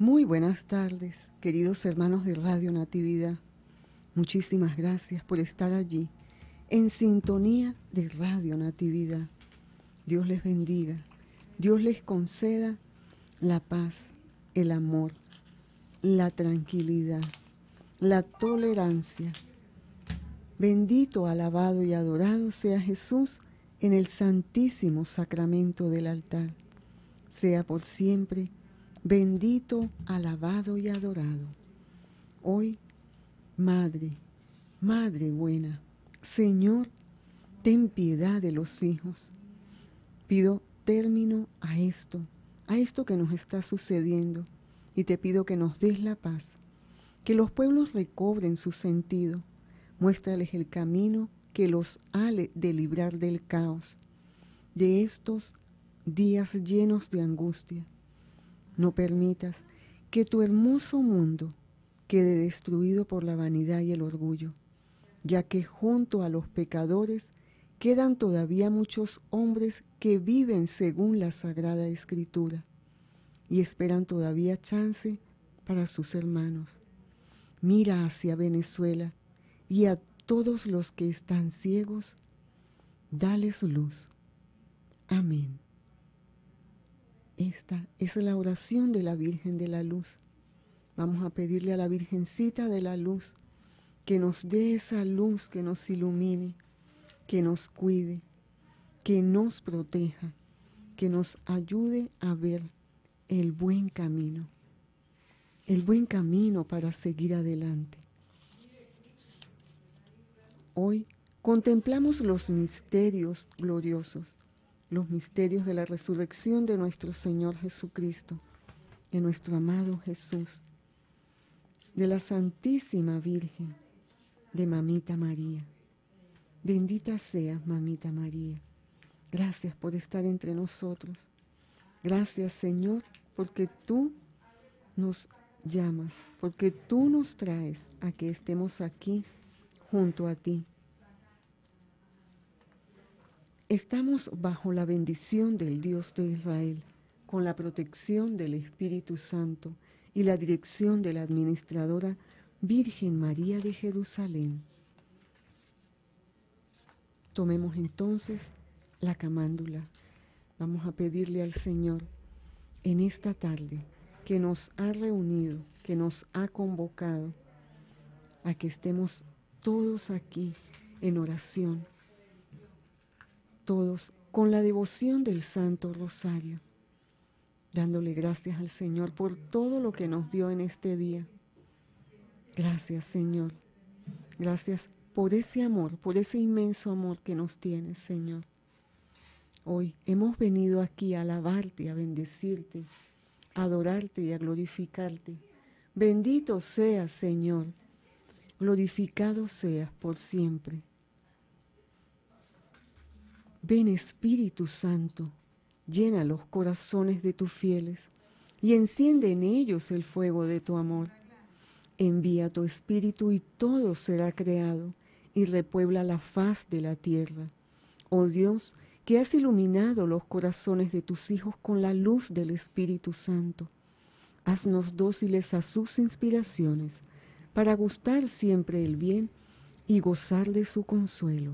Muy buenas tardes, queridos hermanos de Radio Natividad. Muchísimas gracias por estar allí, en sintonía de Radio Natividad. Dios les bendiga, Dios les conceda la paz, el amor, la tranquilidad, la tolerancia. Bendito, alabado y adorado sea Jesús en el santísimo sacramento del altar. Sea por siempre bendito, alabado y adorado. Hoy, Madre, Madre buena, Señor, ten piedad de los hijos. Pido término a esto, a esto que nos está sucediendo, y te pido que nos des la paz, que los pueblos recobren su sentido, muéstrales el camino que los hale de librar del caos, de estos días llenos de angustia no permitas que tu hermoso mundo quede destruido por la vanidad y el orgullo, ya que junto a los pecadores quedan todavía muchos hombres que viven según la Sagrada Escritura y esperan todavía chance para sus hermanos. Mira hacia Venezuela y a todos los que están ciegos, dales luz. Amén. Esta es la oración de la Virgen de la Luz. Vamos a pedirle a la Virgencita de la Luz que nos dé esa luz que nos ilumine, que nos cuide, que nos proteja, que nos ayude a ver el buen camino, el buen camino para seguir adelante. Hoy contemplamos los misterios gloriosos los misterios de la resurrección de nuestro Señor Jesucristo, de nuestro amado Jesús, de la Santísima Virgen, de Mamita María. Bendita seas, Mamita María. Gracias por estar entre nosotros. Gracias, Señor, porque tú nos llamas, porque tú nos traes a que estemos aquí junto a ti Estamos bajo la bendición del Dios de Israel, con la protección del Espíritu Santo y la dirección de la administradora Virgen María de Jerusalén. Tomemos entonces la camándula. Vamos a pedirle al Señor en esta tarde que nos ha reunido, que nos ha convocado a que estemos todos aquí en oración todos con la devoción del Santo Rosario, dándole gracias al Señor por todo lo que nos dio en este día. Gracias Señor, gracias por ese amor, por ese inmenso amor que nos tienes Señor. Hoy hemos venido aquí a alabarte, a bendecirte, a adorarte y a glorificarte. Bendito seas Señor, glorificado seas por siempre. Ven Espíritu Santo, llena los corazones de tus fieles y enciende en ellos el fuego de tu amor. Envía tu Espíritu y todo será creado y repuebla la faz de la tierra. Oh Dios, que has iluminado los corazones de tus hijos con la luz del Espíritu Santo. Haznos dóciles a sus inspiraciones, para gustar siempre el bien y gozar de su consuelo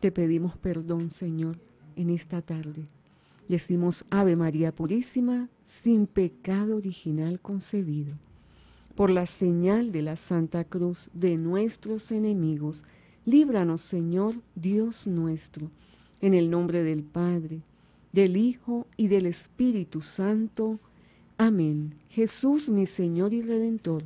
te pedimos perdón, Señor, en esta tarde. Decimos Ave María Purísima, sin pecado original concebido. Por la señal de la Santa Cruz de nuestros enemigos, líbranos, Señor, Dios nuestro, en el nombre del Padre, del Hijo y del Espíritu Santo. Amén. Jesús, mi Señor y Redentor,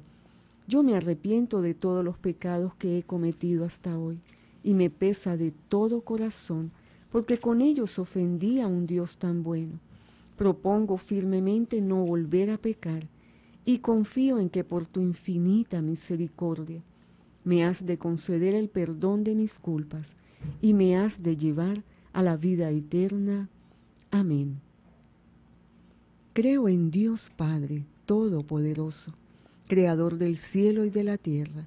yo me arrepiento de todos los pecados que he cometido hasta hoy y me pesa de todo corazón, porque con ellos ofendí a un Dios tan bueno. Propongo firmemente no volver a pecar y confío en que por tu infinita misericordia me has de conceder el perdón de mis culpas y me has de llevar a la vida eterna. Amén. Creo en Dios Padre Todopoderoso, Creador del cielo y de la tierra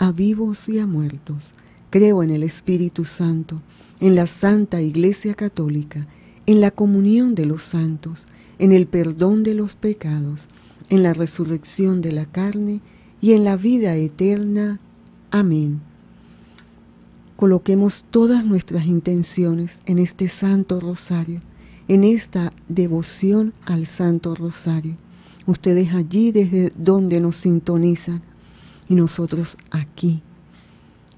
a vivos y a muertos. Creo en el Espíritu Santo, en la Santa Iglesia Católica, en la comunión de los santos, en el perdón de los pecados, en la resurrección de la carne y en la vida eterna. Amén. Coloquemos todas nuestras intenciones en este Santo Rosario, en esta devoción al Santo Rosario. Ustedes allí desde donde nos sintonizan y nosotros aquí,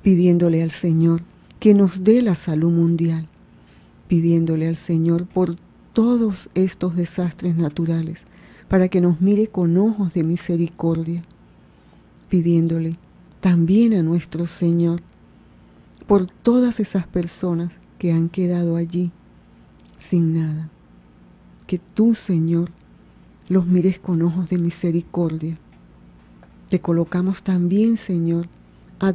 pidiéndole al Señor que nos dé la salud mundial, pidiéndole al Señor por todos estos desastres naturales, para que nos mire con ojos de misericordia, pidiéndole también a nuestro Señor por todas esas personas que han quedado allí sin nada. Que tú, Señor, los mires con ojos de misericordia. Te colocamos también, Señor, a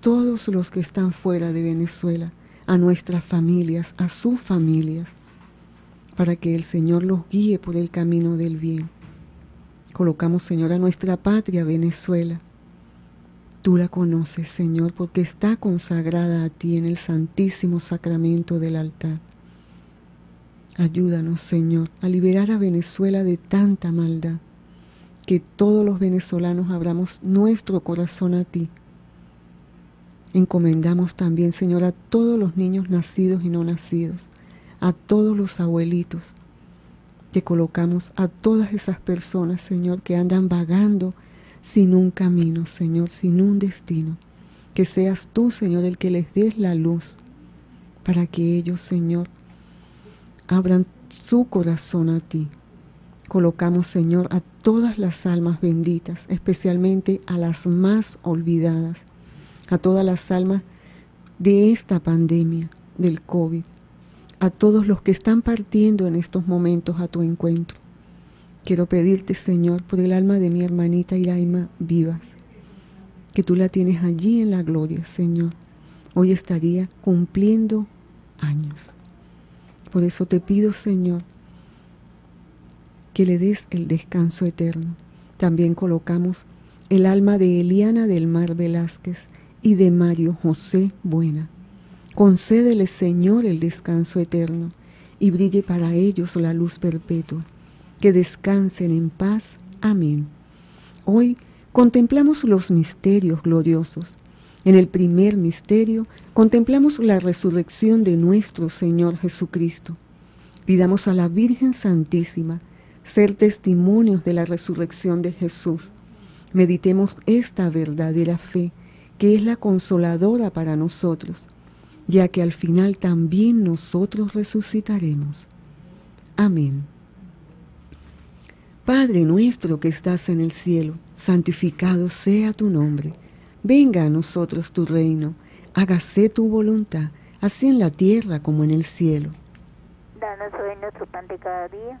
todos los que están fuera de Venezuela, a nuestras familias, a sus familias para que el Señor los guíe por el camino del bien. Colocamos, Señor, a nuestra patria, Venezuela. Tú la conoces, Señor, porque está consagrada a ti en el santísimo sacramento del altar. Ayúdanos, Señor, a liberar a Venezuela de tanta maldad, que todos los venezolanos abramos nuestro corazón a ti. Encomendamos también, Señor, a todos los niños nacidos y no nacidos, a todos los abuelitos. Te colocamos a todas esas personas, Señor, que andan vagando sin un camino, Señor, sin un destino. Que seas tú, Señor, el que les des la luz para que ellos, Señor, abran su corazón a ti. Colocamos, Señor, a todas las almas benditas, especialmente a las más olvidadas, a todas las almas de esta pandemia del COVID a todos los que están partiendo en estos momentos a tu encuentro. Quiero pedirte, Señor, por el alma de mi hermanita Iraima Vivas, que tú la tienes allí en la gloria, Señor. Hoy estaría cumpliendo años. Por eso te pido, Señor, que le des el descanso eterno. También colocamos el alma de Eliana del Mar Velázquez y de Mario José Buena Concédele, Señor, el descanso eterno y brille para ellos la luz perpetua. Que descansen en paz. Amén. Hoy contemplamos los misterios gloriosos. En el primer misterio contemplamos la resurrección de nuestro Señor Jesucristo. Pidamos a la Virgen Santísima ser testimonios de la resurrección de Jesús. Meditemos esta verdadera fe que es la consoladora para nosotros ya que al final también nosotros resucitaremos. Amén. Padre nuestro que estás en el cielo, santificado sea tu nombre. Venga a nosotros tu reino, hágase tu voluntad, así en la tierra como en el cielo. Danos hoy nuestro pan de cada día.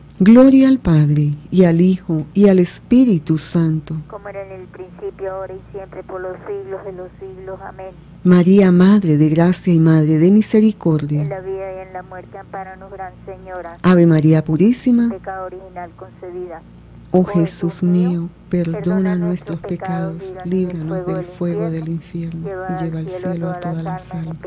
Gloria al Padre, y al Hijo, y al Espíritu Santo. Como era en el principio, ahora y siempre, por los siglos de los siglos. Amén. María, Madre de Gracia y Madre de En Misericordia. la vida y en la muerte, amparanos, Gran Señora. Ave María Purísima, Pecado original concedida. oh Jesús mío, perdona nuestros pecados, líbranos del fuego del infierno, y lleva al cielo a todas las en almas.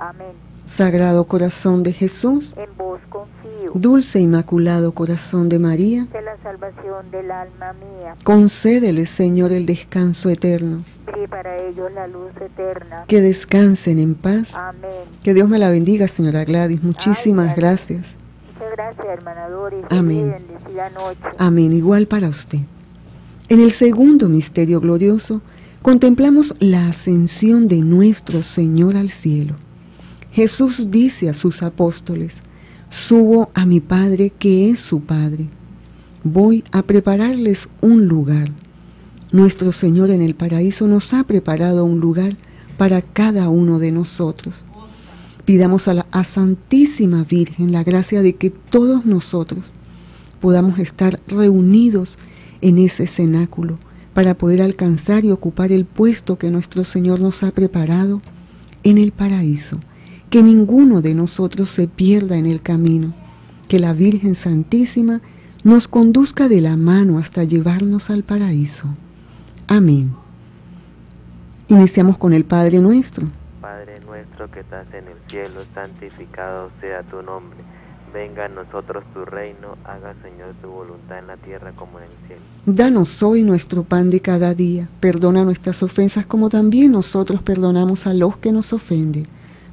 Amén. Sagrado Corazón de Jesús, En vos confío. dulce e Inmaculado Corazón de María, de la salvación del alma mía. concédele, Señor, el descanso eterno, Brille para ellos la luz eterna. que descansen en paz. Amén. Que Dios me la bendiga, señora Gladys. Muchísimas Ay, gracias. Muchas gracias, hermana Doris. Amén. Noche. Amén. Igual para usted. En el segundo misterio glorioso, contemplamos la ascensión de nuestro Señor al cielo. Jesús dice a sus apóstoles, subo a mi Padre que es su Padre. Voy a prepararles un lugar. Nuestro Señor en el paraíso nos ha preparado un lugar para cada uno de nosotros. Pidamos a la Santísima Virgen la gracia de que todos nosotros podamos estar reunidos en ese cenáculo para poder alcanzar y ocupar el puesto que nuestro Señor nos ha preparado en el paraíso. Que ninguno de nosotros se pierda en el camino. Que la Virgen Santísima nos conduzca de la mano hasta llevarnos al paraíso. Amén. Iniciamos con el Padre nuestro. Padre nuestro que estás en el cielo, santificado sea tu nombre. Venga a nosotros tu reino, haga Señor tu voluntad en la tierra como en el cielo. Danos hoy nuestro pan de cada día. Perdona nuestras ofensas como también nosotros perdonamos a los que nos ofenden.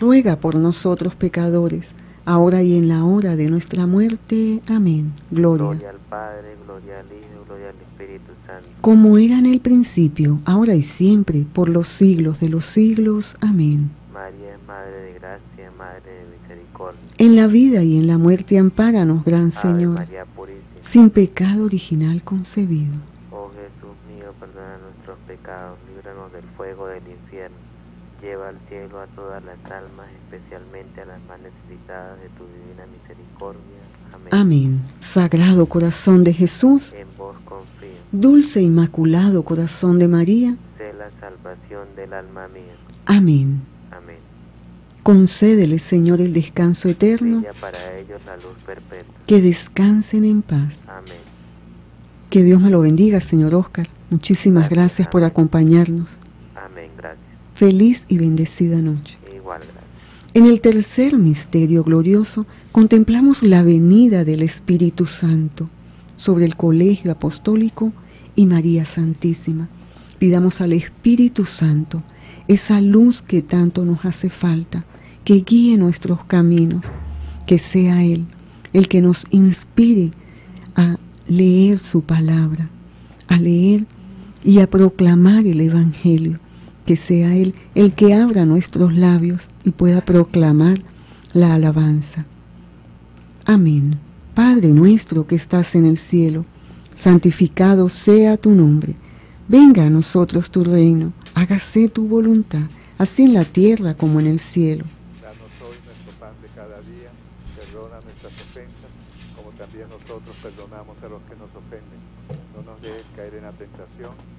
ruega por nosotros pecadores, ahora y en la hora de nuestra muerte. Amén. Gloria. Gloria al Padre, gloria al Hijo, gloria al Espíritu Santo. Como era en el principio, ahora y siempre, por los siglos de los siglos. Amén. María es Madre de gracia, Madre de misericordia. En la vida y en la muerte, ampáranos, Gran Ave Señor, María Purísima. sin pecado original concebido. Oh Jesús mío, perdona nuestros pecados, líbranos del fuego del infierno. Lleva al cielo a todas las almas, especialmente a las más necesitadas de tu divina misericordia. Amén. Amén. Sagrado corazón de Jesús, En vos confío. dulce e inmaculado corazón de María. Sé la salvación del alma mía. Amén. Amén. Concédele, Señor, el descanso eterno, para ellos la luz perpetua. que descansen en paz. Amén. Que Dios me lo bendiga, Señor Oscar. Muchísimas gracias por acompañarnos. Feliz y bendecida noche. Igual. En el tercer misterio glorioso contemplamos la venida del Espíritu Santo sobre el colegio apostólico y María Santísima. Pidamos al Espíritu Santo esa luz que tanto nos hace falta, que guíe nuestros caminos, que sea Él el que nos inspire a leer su palabra, a leer y a proclamar el Evangelio, que sea Él el que abra nuestros labios y pueda proclamar la alabanza. Amén. Padre nuestro que estás en el cielo, santificado sea tu nombre. Venga a nosotros tu reino, hágase tu voluntad, así en la tierra como en el cielo. Danos hoy nuestro pan de cada día, perdona nuestras ofensas, como también nosotros perdonamos a los que nos ofenden. No nos dejes caer en la tentación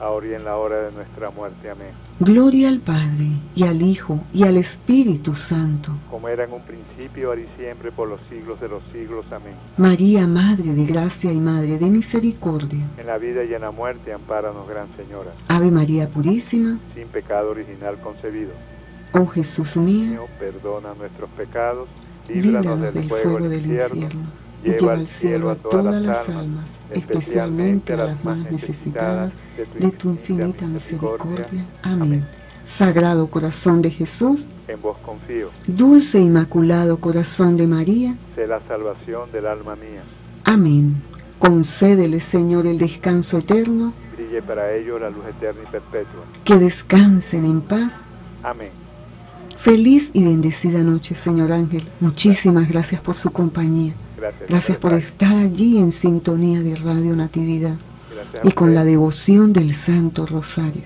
ahora y en la hora de nuestra muerte. Amén. Gloria al Padre, y al Hijo, y al Espíritu Santo. Como era en un principio, ahora y siempre, por los siglos de los siglos. Amén. María, Madre de gracia y Madre de misericordia. En la vida y en la muerte, ampáranos, Gran Señora. Ave María Purísima. Sin pecado original concebido. Oh Jesús mío. Perdona nuestros pecados, líbranos, del, fuego, del infierno y lleva al cielo a todas las almas, especialmente a las más necesitadas de tu infinita misericordia. Amén. Sagrado corazón de Jesús, en vos confío. Dulce inmaculado corazón de María, sé la salvación del alma mía. Amén. Concédele, Señor, el descanso eterno. Brille para ellos la luz eterna y perpetua. Que descansen en paz. Amén. Feliz y bendecida noche, Señor Ángel. Muchísimas gracias por su compañía. Gracias, por estar allí en sintonía de Radio Natividad y con la devoción del Santo Rosario.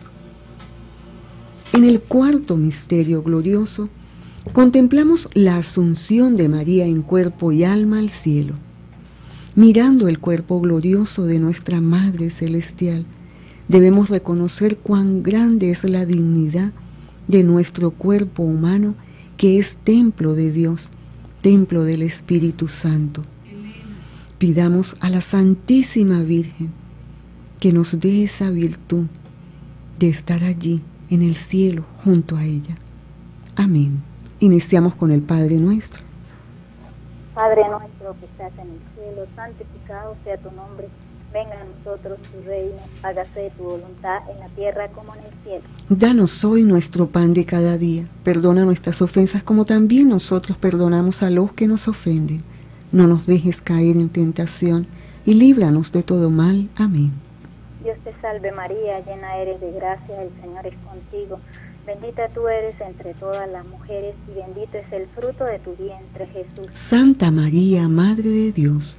En el cuarto misterio glorioso contemplamos la asunción de María en cuerpo y alma al cielo. Mirando el cuerpo glorioso de nuestra Madre Celestial, debemos reconocer cuán grande es la dignidad de nuestro cuerpo humano que es templo de Dios templo del Espíritu Santo. Pidamos a la Santísima Virgen que nos dé esa virtud de estar allí en el cielo junto a ella. Amén. Iniciamos con el Padre nuestro. Padre nuestro que estás en el cielo, santificado sea tu nombre Venga a nosotros tu reino, hágase tu voluntad en la tierra como en el cielo. Danos hoy nuestro pan de cada día. Perdona nuestras ofensas como también nosotros perdonamos a los que nos ofenden. No nos dejes caer en tentación y líbranos de todo mal. Amén. Dios te salve María, llena eres de gracia, el Señor es contigo. Bendita tú eres entre todas las mujeres y bendito es el fruto de tu vientre, Jesús. Santa María, Madre de Dios,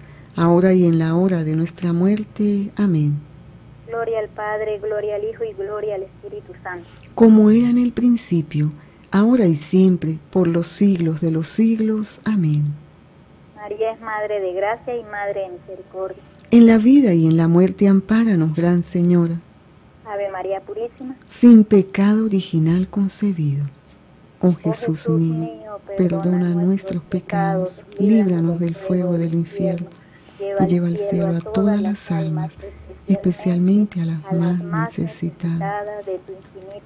ahora y en la hora de nuestra muerte. Amén. Gloria al Padre, gloria al Hijo y gloria al Espíritu Santo. Como era en el principio, ahora y siempre, por los siglos de los siglos. Amén. María es Madre de gracia y Madre de misericordia. En la vida y en la muerte, ampáranos, Gran Señora. Ave María Purísima. Sin pecado original concebido. Oh Jesús, mío, perdona nuestros pecados, líbranos del fuego del infierno y lleva al cielo a todas las almas, especialmente a las más necesitadas de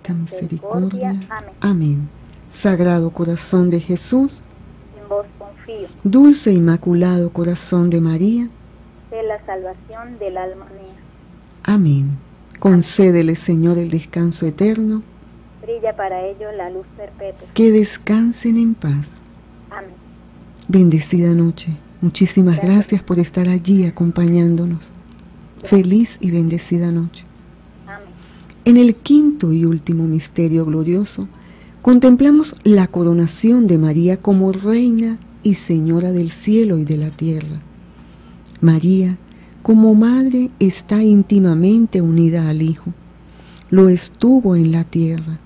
tu misericordia. Amén. Sagrado corazón de Jesús, En vos confío. dulce e inmaculado corazón de María. Sé la salvación del alma mía. Amén. Concédele, Señor, el descanso eterno, Brilla para ellos la luz perpetua. que descansen en paz. Amén. Bendecida noche. Muchísimas gracias por estar allí acompañándonos. Feliz y bendecida noche. En el quinto y último misterio glorioso, contemplamos la coronación de María como reina y señora del cielo y de la tierra. María, como madre, está íntimamente unida al Hijo. Lo estuvo en la tierra.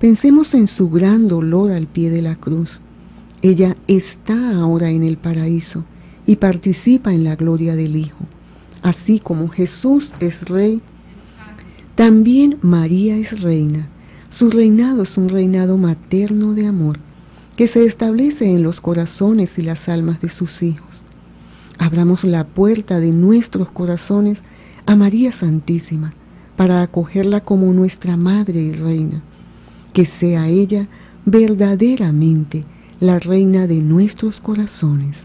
Pensemos en su gran dolor al pie de la cruz. Ella está ahora en el paraíso y participa en la gloria del Hijo. Así como Jesús es rey, también María es reina. Su reinado es un reinado materno de amor que se establece en los corazones y las almas de sus hijos. Abramos la puerta de nuestros corazones a María Santísima para acogerla como nuestra Madre y Reina. Que sea ella verdaderamente la Reina de nuestros corazones.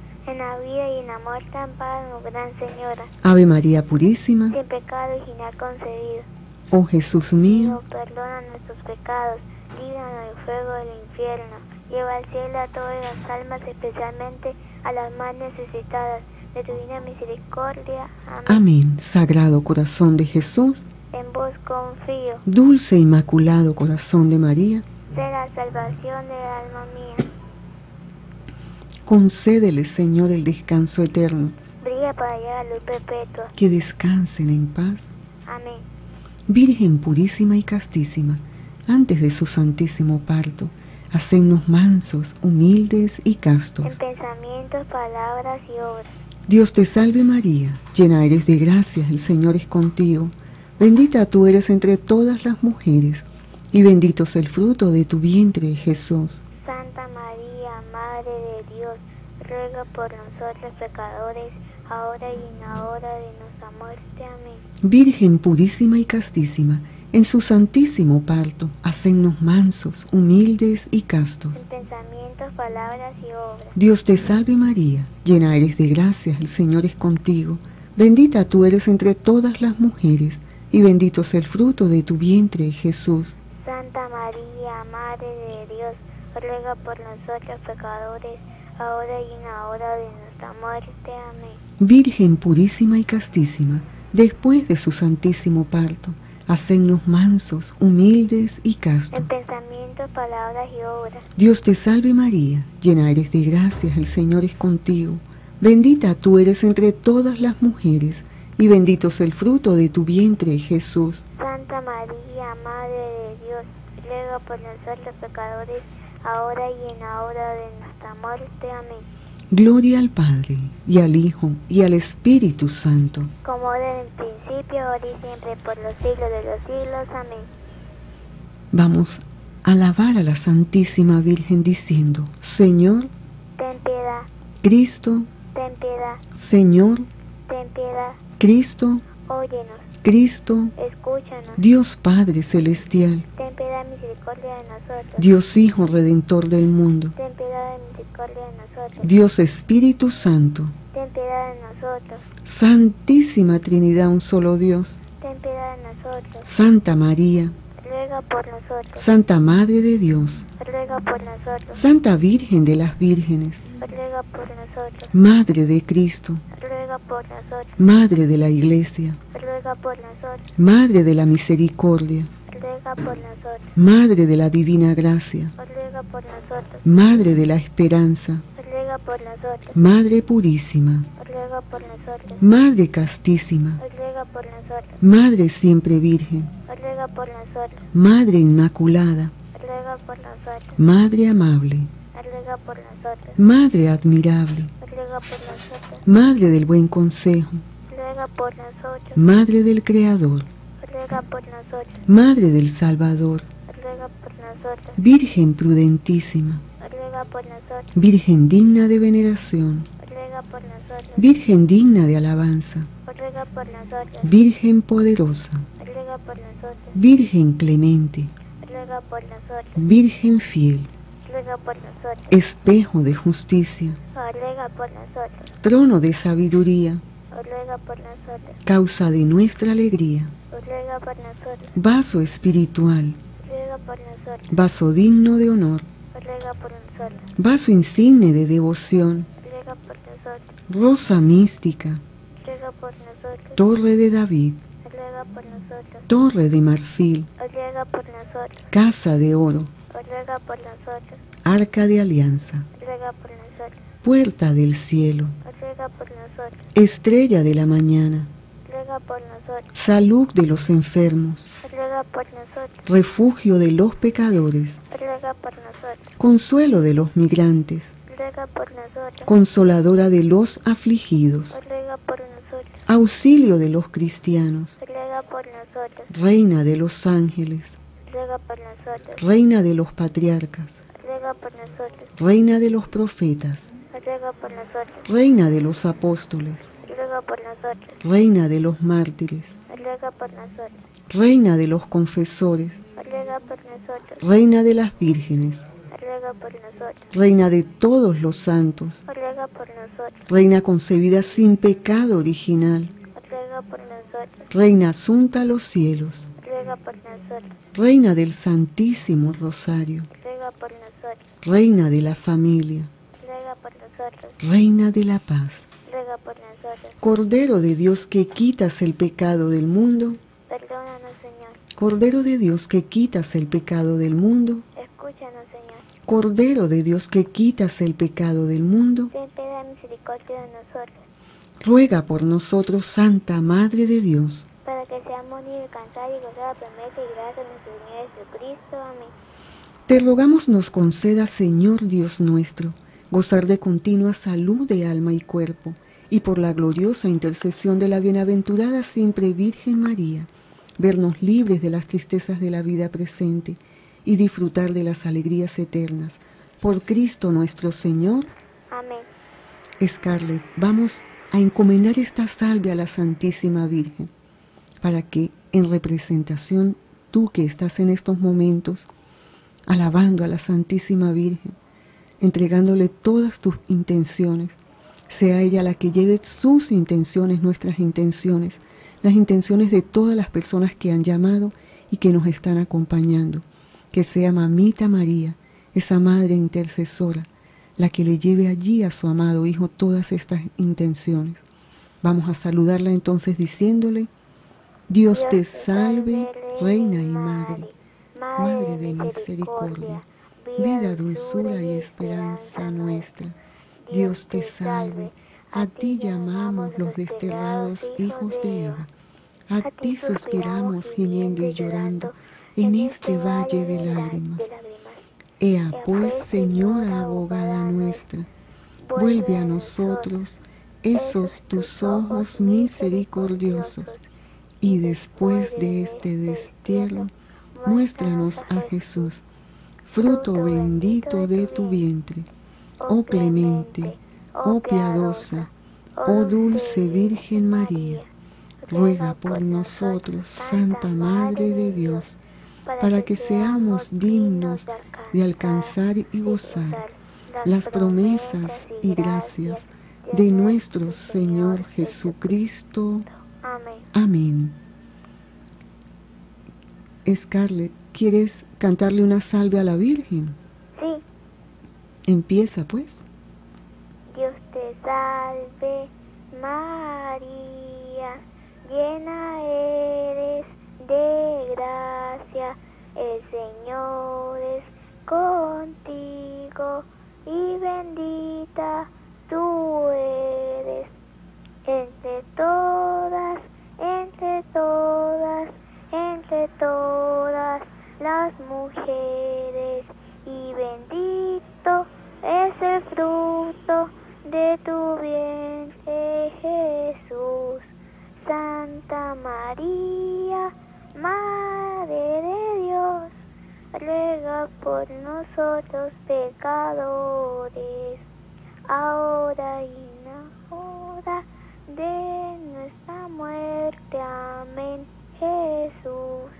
La vida y en la muerte, amparanos, Gran Señora, Ave María Purísima, sin pecado original concebido. oh Jesús mío, perdona nuestros pecados, líbranos del fuego del infierno, lleva al cielo a todas las almas, especialmente a las más necesitadas de tu divina misericordia. Amén. amén. Sagrado corazón de Jesús, En vos confío, dulce e inmaculado corazón de María, sé la salvación del alma mía. Concédele, Señor, el descanso eterno, Brilla para allá luz perpetua. que descansen en paz. Amén. Virgen purísima y castísima, antes de su santísimo parto, hacennos mansos, humildes y castos. En pensamientos, palabras y obras. Dios te salve María, llena eres de gracia, el Señor es contigo. Bendita tú eres entre todas las mujeres, y bendito es el fruto de tu vientre, Jesús. Santa María, Madre de Dios, ruega por nosotros pecadores, ahora y en la hora de nuestra muerte. Amén. Virgen purísima y castísima, en su santísimo parto, hacennos mansos, humildes y castos. En pensamientos, palabras y obras. Dios te salve María, llena eres de gracia, el Señor es contigo. Bendita tú eres entre todas las mujeres, y bendito es el fruto de tu vientre, Jesús. Santa María, Madre de Dios, ruega por nosotros pecadores, ahora y en la hora de nuestra muerte. Amén. Virgen purísima y castísima, después de su santísimo parto, hacennos mansos, humildes y castos. En pensamientos, palabras y obras. Dios te salve María, llena eres de gracia, el Señor es contigo. Bendita tú eres entre todas las mujeres, y bendito es el fruto de tu vientre, Jesús. Santa María, Madre de Dios, ruega por nosotros pecadores, ahora y en la hora de nuestra muerte. Amén. Gloria al Padre, y al Hijo, y al Espíritu Santo. Como era en el principio, ahora y siempre, por los siglos de los siglos. Amén. Vamos a alabar a la Santísima Virgen diciendo, Señor, Ten piedad, Cristo, ten piedad, Señor, ten piedad. Cristo, Óyenos, Cristo, escúchanos. Dios Padre Celestial, Ten piedad, misericordia de nosotros. Dios Hijo Redentor del mundo, Ten piedad, misericordia de nosotros. Dios Espíritu Santo, Ten piedad de nosotros. Santísima Trinidad, un solo Dios, Ten piedad de nosotros. Santa María, Ruega por nosotros. Santa Madre de Dios, Ruega por nosotros. Santa Virgen de las Vírgenes, Ruega por nosotros. Madre de Cristo, por nosotros. Madre de la Iglesia, Ruega por nosotros. Madre de la Misericordia, Ruega por nosotros. Madre de la Divina Gracia, Ruega por nosotros. Madre de la Esperanza, Ruega por nosotros. Madre Purísima, Ruega por nosotros. Madre Castísima, Ruega por nosotros. Madre Siempre Virgen, Ruega por nosotros. Madre Inmaculada, Ruega por nosotros. Madre Amable, Ruega por nosotros. Madre Admirable, Ruega por nosotros. Madre del Buen Consejo, Ruega por nosotros. Madre del Creador, Ruega por nosotros. Madre del Salvador, Ruega por nosotros. Virgen prudentísima, Ruega por nosotros. Virgen digna de veneración, Ruega por nosotros. Virgen digna de alabanza, Ruega por nosotros. Virgen poderosa, Ruega por nosotros. Virgen clemente, Ruega por nosotros. Virgen fiel, Ruega por nosotros. espejo de justicia, Ruega por nosotros. trono de sabiduría, Ruega por nosotros. causa de nuestra alegría, Ruega por nosotros. vaso espiritual, Ruega por nosotros. vaso digno de honor, Ruega por nosotros. vaso insigne de devoción, Ruega por nosotros. rosa mística, Ruega por nosotros. torre de David, Ruega por nosotros. Torre de marfil, Ruega por nosotros. casa de oro, Ruega por nosotros. arca de alianza, Ruega por nosotros. puerta del cielo, Ruega por nosotros. estrella de la mañana, Ruega por nosotros. salud de los enfermos, Ruega por nosotros. refugio de los pecadores, Ruega por nosotros. consuelo de los migrantes, Ruega por nosotros. consoladora de los afligidos, Ruega por nosotros. auxilio de los cristianos, Ruega por nosotros. reina de los ángeles, Ruega por nosotros. reina de los patriarcas, Ruega por nosotros. reina de los profetas, Ruega por nosotros. reina de los apóstoles, Ruega por nosotros. reina de los mártires, Ruega por nosotros. reina de los confesores, Ruega por nosotros. reina de las vírgenes, Ruega por nosotros. reina de todos los santos, Ruega por nosotros. reina concebida sin pecado original, Ruega por nosotros. Reina asunta a los cielos, Ruega por nosotros. reina del Santísimo Rosario, Ruega por nosotros. reina de la familia, Ruega por nosotros. reina de la paz, Ruega por nosotros. Cordero de Dios que quitas el pecado del mundo, Perdónanos, Señor. Cordero de Dios que quitas el pecado del mundo, Escúchanos, Señor. Cordero de Dios que quitas el pecado del mundo, Ten piedad misericordia de nosotros, ruega por nosotros, Santa Madre de Dios. para que seamos libres, alcanzar y gozar la promesa y gracia de nuestro Señor Jesucristo. Amén. Te rogamos nos conceda, Señor Dios nuestro, gozar de continua salud de alma y cuerpo, y por la gloriosa intercesión de la bienaventurada siempre Virgen María, vernos libres de las tristezas de la vida presente y disfrutar de las alegrías eternas. Por Cristo nuestro Señor. Amén. Scarlett, vamos a encomendar esta salve a la Santísima Virgen, para que en representación tú que estás en estos momentos, alabando a la Santísima Virgen, entregándole todas tus intenciones, sea ella la que lleve sus intenciones, nuestras intenciones, las intenciones de todas las personas que han llamado y que nos están acompañando. Que sea Mamita María, esa Madre intercesora, la que le lleve allí a su amado Hijo todas estas intenciones. Vamos a saludarla entonces diciéndole, Dios te salve, Reina y Madre, Madre de misericordia, vida, dulzura y esperanza nuestra. Dios te salve, a ti llamamos los desterrados hijos de Eva, a ti suspiramos gimiendo y llorando en este valle de lágrimas. Ea pues, Señora abogada nuestra, vuelve a nosotros esos tus ojos misericordiosos, y después de este destierro, muéstranos a Jesús, fruto bendito de tu vientre. Oh clemente, oh piadosa, oh dulce Virgen María, ruega por nosotros, Santa Madre de Dios, para que seamos dignos de alcanzar y gozar las promesas y gracias de nuestro Señor Jesucristo. Amén. Scarlett, ¿quieres cantarle una salve a la Virgen? Sí, Empieza pues. Dios te salve, María, llena eres de gracia, el Señor es contigo y bendita tú eres entre todas, entre todas, entre todas las mujeres y bendito es el fruto de tu vientre Jesús. Santa María, Madre de Dios, ruega por nosotros pecadores, ahora y en la hora de nuestra muerte. Amén. Jesús,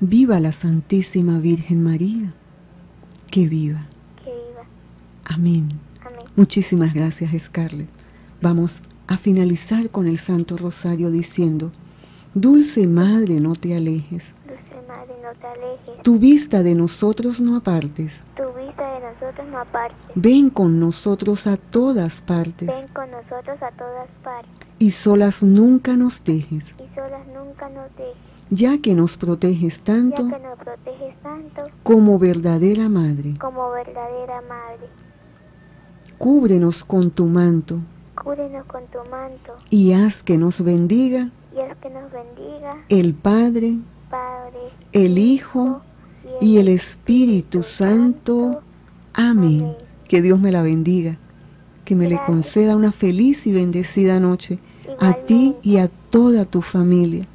Viva la Santísima Virgen María. Que viva. que viva. Amén. Amén. Muchísimas gracias, Scarlett. Vamos a finalizar con el Santo Rosario diciendo, Dulce Madre, no te alejes, No te alejes. tu vista de nosotros no apartes, Tu vista de nosotros no aparte. ven con nosotros a todas partes Ven con nosotros a todas partes. y solas nunca nos dejes, Y solas nunca nos dejes. ya que nos proteges Ya tanto que nos proteges tanto como verdadera Madre. como verdadera Madre. Cúbrenos con tu manto Cúrenos con tu manto y haz que nos bendiga y haz que nos bendiga, el Padre, el Hijo y el Espíritu Santo. Amén. Que Dios me la bendiga, que me le conceda una feliz y bendecida noche a ti y a toda tu familia.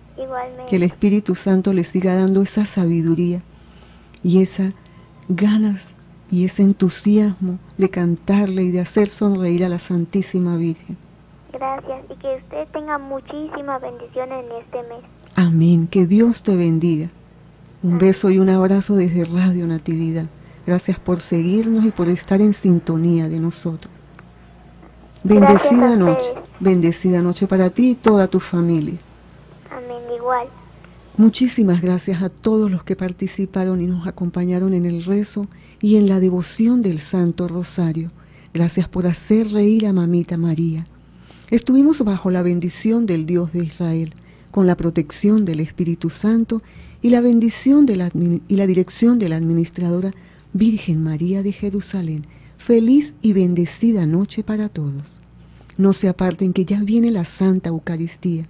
Que el Espíritu Santo le siga dando esa sabiduría y esa ganas y ese entusiasmo de cantarle y de hacer sonreír a la Santísima Virgen. Gracias y que usted tenga muchísimas bendiciones en este mes. Amén. Que Dios te bendiga. Un beso y un abrazo desde Radio Natividad. Gracias por seguirnos y por estar en sintonía de nosotros. Bendecida noche. Bendecida noche para ti y toda tu familia. Amén. Igual. Muchísimas gracias a todos los que participaron y nos acompañaron en el rezo y en la devoción del Santo Rosario. Gracias por hacer reír a Mamita María. Estuvimos bajo la bendición del Dios de Israel, con la protección del Espíritu Santo y la bendición de la, y la dirección de la administradora Virgen María de Jerusalén. Feliz y bendecida noche para todos. No se aparten que ya viene la Santa Eucaristía.